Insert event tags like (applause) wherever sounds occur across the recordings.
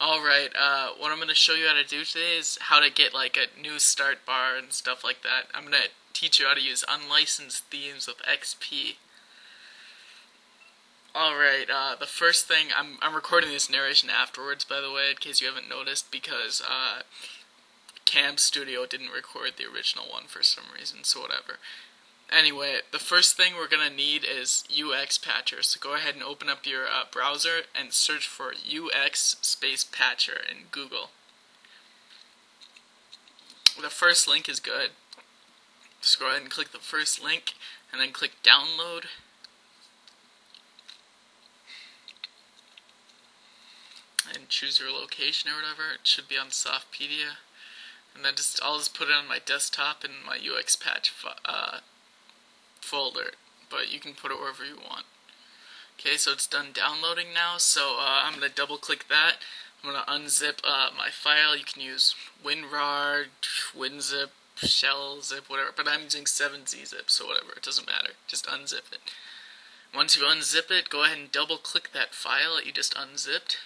Alright, uh, what I'm going to show you how to do today is how to get like a new start bar and stuff like that. I'm going to teach you how to use unlicensed themes with XP. Alright, uh, the first thing, I'm, I'm recording this narration afterwards, by the way, in case you haven't noticed, because, uh, Cam Studio didn't record the original one for some reason, so whatever. Anyway, the first thing we're going to need is UX Patcher. So go ahead and open up your uh, browser and search for UX space Patcher in Google. The first link is good. Just go ahead and click the first link and then click download. And choose your location or whatever. It should be on Softpedia. And then just I'll just put it on my desktop in my UX patch uh, folder, but you can put it wherever you want. Okay, so it's done downloading now, so uh, I'm going to double click that. I'm going to unzip uh, my file. You can use WinRAR, WinZip, ShellZip, whatever, but I'm using 7zip, so whatever, it doesn't matter. Just unzip it. Once you unzip it, go ahead and double click that file that you just unzipped.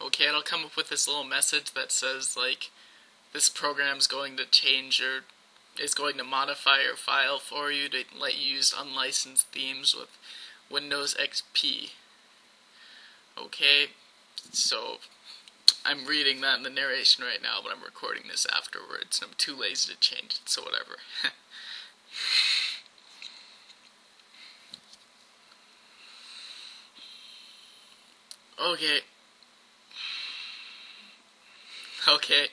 Okay, it'll come up with this little message that says, like, this program's going to change your is going to modify your file for you to let you use unlicensed themes with Windows XP. Okay, so I'm reading that in the narration right now, but I'm recording this afterwards, and I'm too lazy to change it, so whatever. (laughs) okay. Okay.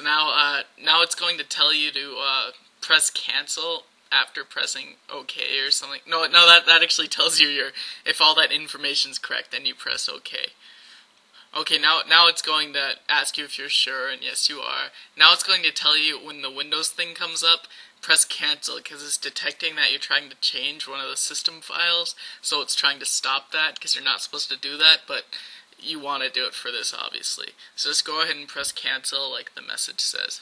So now, uh, now it's going to tell you to uh, press cancel after pressing OK or something. No, no, that that actually tells you your if all that information is correct, then you press OK. Okay, now now it's going to ask you if you're sure, and yes, you are. Now it's going to tell you when the Windows thing comes up, press cancel because it's detecting that you're trying to change one of the system files, so it's trying to stop that because you're not supposed to do that, but you want to do it for this, obviously. So just go ahead and press cancel like the message says.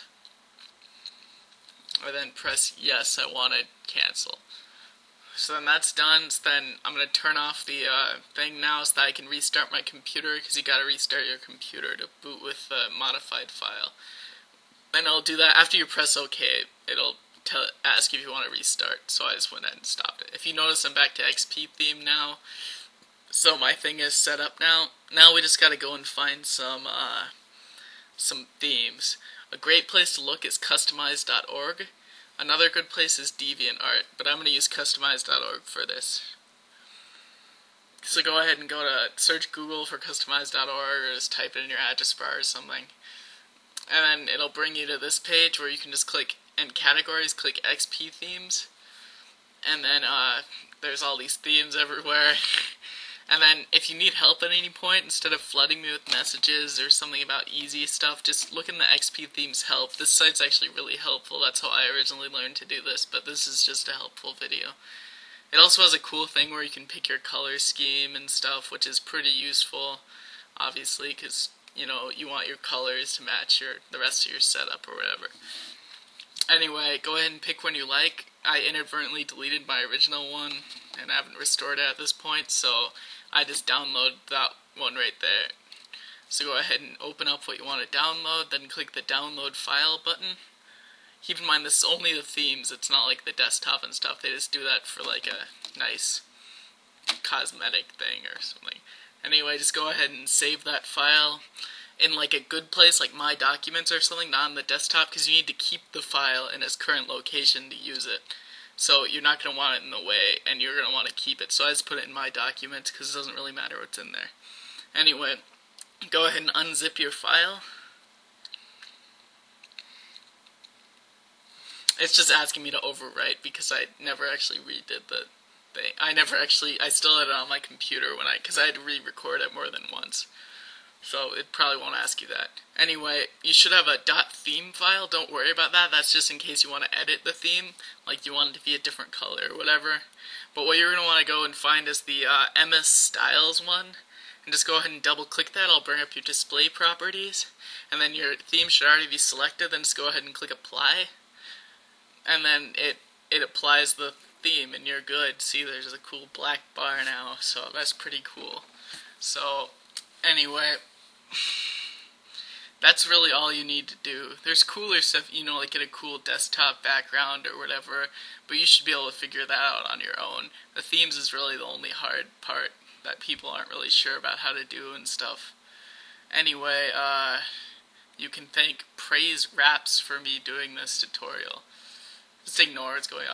Or then press yes, I want to cancel. So then that's done. So then I'm going to turn off the uh, thing now so that I can restart my computer because you got to restart your computer to boot with the modified file. And it'll do that after you press OK. It'll tell, ask if you want to restart. So I just went ahead and stopped it. If you notice, I'm back to XP theme now. So my thing is set up now. Now we just gotta go and find some, uh, some themes. A great place to look is customize.org. Another good place is DeviantArt, but I'm gonna use customize.org for this. So go ahead and go to search Google for customize.org or just type it in your address bar or something. And then it'll bring you to this page where you can just click in categories, click XP themes. And then uh, there's all these themes everywhere. (laughs) And then if you need help at any point, instead of flooding me with messages or something about easy stuff, just look in the XP themes help. This site's actually really helpful. That's how I originally learned to do this, but this is just a helpful video. It also has a cool thing where you can pick your color scheme and stuff, which is pretty useful, obviously, because, you know, you want your colors to match your the rest of your setup or whatever. Anyway, go ahead and pick one you like. I inadvertently deleted my original one, and I haven't restored it at this point, so I just download that one right there. So go ahead and open up what you want to download, then click the download file button. Keep in mind this is only the themes, it's not like the desktop and stuff, they just do that for like a nice cosmetic thing or something. Anyway, just go ahead and save that file in like a good place like my documents or something, not on the desktop, because you need to keep the file in its current location to use it. So you're not going to want it in the way, and you're going to want to keep it. So I just put it in my documents because it doesn't really matter what's in there. Anyway, go ahead and unzip your file. It's just asking me to overwrite because I never actually redid the thing. I never actually, I still had it on my computer when I, because I had to re-record it more than once so it probably won't ask you that. Anyway, you should have a dot .theme file, don't worry about that, that's just in case you want to edit the theme, like you want it to be a different color or whatever. But what you're going to want to go and find is the uh, MS Styles one, and just go ahead and double click that, it'll bring up your display properties, and then your theme should already be selected, then just go ahead and click apply, and then it, it applies the theme and you're good. See, there's a cool black bar now, so that's pretty cool. So, anyway, that's really all you need to do. There's cooler stuff, you know, like get a cool desktop background or whatever, but you should be able to figure that out on your own. The themes is really the only hard part that people aren't really sure about how to do and stuff. Anyway, uh, you can thank PraiZeRaps for me doing this tutorial. Just ignore what's going on.